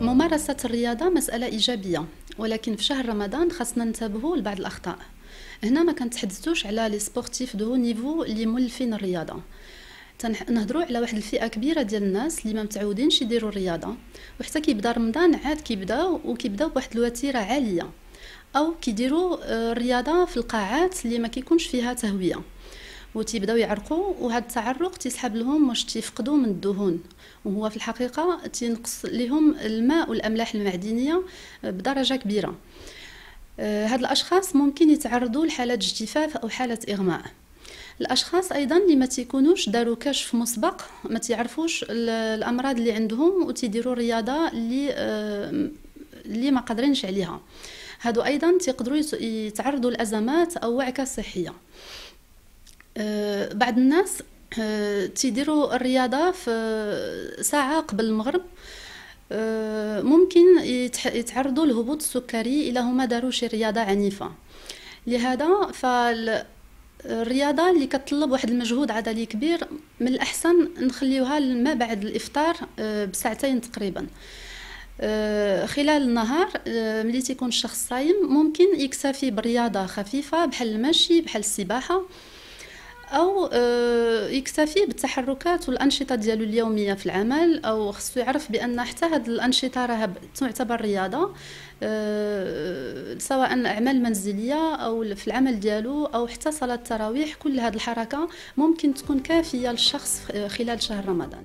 ممارسة الرياضة مسألة إيجابية ولكن في شهر رمضان خاصنا ننتبهوا لبعض الأخطاء. هنا ما كنتحدثوش على les sportifs de niveau اللي مولفين الرياضة. نهضروا على واحد الفئة كبيرة ديال الناس اللي ما متعودينش يديروا الرياضة. وحتى كيبدا رمضان عاد كيبداو وكيبداو بواحد الوتيرة عالية. أو كيديروا آه، الرياضة في القاعات اللي ما كيكونش فيها تهوية. وتيبداو يعرقوا وهذا التعرق تيسحب لهم واش تيفقدوا من الدهون. وهو في الحقيقة تينقص لهم الماء والأملاح المعدنية بدرجة كبيرة. آه، هاد الأشخاص ممكن يتعرضوا لحالة اجتفاف أو حالة إغماء. الأشخاص أيضا اللي ما تيكونوش داروا كشف مسبق ما تيعرفوش الأمراض اللي عندهم وتيديروا الرياضه اللي آه، اللي ما قادرينش عليها. هادو أيضا تيقدروا يتعرضوا لأزمات أو وعكة صحية. بعض الناس آه، تيديروا الرياضة في ساعة قبل المغرب. آه، ممكن يتعرضوا لهبوط السكري إلا هما داروا شي رياضة عنيفة. لهذا فالرياضة اللي كتطلب واحد المجهود عضلي كبير من الأحسن نخليوها ما بعد الإفطار بساعتين تقريبا. خلال النهار ملي تيكون الشخص صايم ممكن يكتفي برياضة خفيفة بحال المشي بحال السباحة. أو آه، يكتفي بالتحركات والأنشطة ديالو اليومية في العمل أو خصو يعرف بأن حتى هاد الأنشطة راها تعتبر رياضة آه، سواء أعمال منزلية أو في العمل ديالو أو حتى صلاة التراويح كل هذه الحركة ممكن تكون كافية للشخص خلال شهر رمضان.